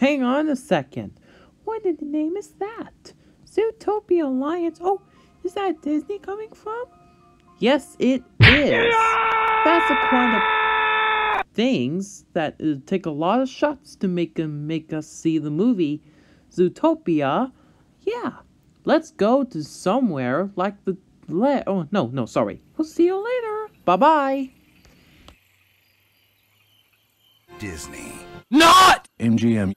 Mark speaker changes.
Speaker 1: hang on a second. What in the name is that? Zootopia Alliance. Oh, is that Disney coming from? Yes, it is. That's a kind of things that uh, take a lot of shots to make them make us see the movie Zootopia. Yeah, let's go to somewhere like the le- oh no no sorry. We'll see you later. Bye bye.
Speaker 2: Disney.
Speaker 3: Not!
Speaker 2: MGM.